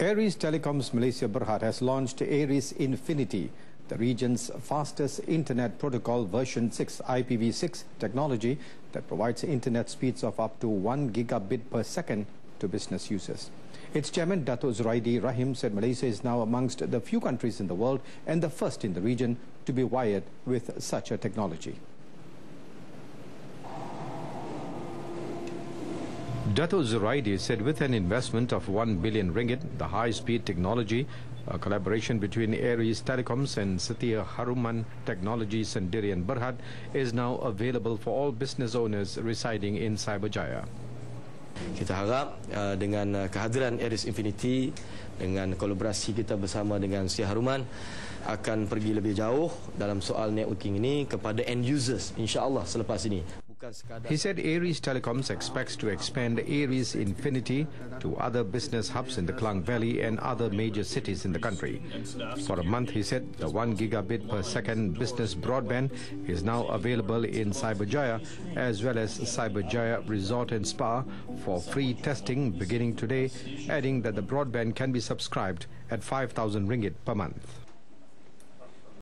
Aries Telecoms Malaysia Berhad has launched Aries Infinity, the region's fastest internet protocol version 6 IPv6 technology that provides internet speeds of up to 1 gigabit per second to business users. Its chairman Dato Zuraidi Rahim said Malaysia is now amongst the few countries in the world and the first in the region to be wired with such a technology. Dato Zuraidi said with an investment of 1 billion ringgit, the high-speed technology, a collaboration between Aries Telecoms and Setia Haruman Technology Sendirian Berhad is now available for all business owners residing in Cyberjaya. Kita harap uh, dengan uh, kehadiran Aries Infinity dengan kolaborasi kita bersama dengan Setia Haruman akan pergi lebih jauh dalam soal networking ini kepada end users insya-Allah selepas ini. He said Aries Telecoms expects to expand Aries Infinity to other business hubs in the Klang Valley and other major cities in the country. For a month, he said, the 1 gigabit per second business broadband is now available in Cyberjaya as well as Cyberjaya Resort and Spa for free testing beginning today, adding that the broadband can be subscribed at 5,000 ringgit per month.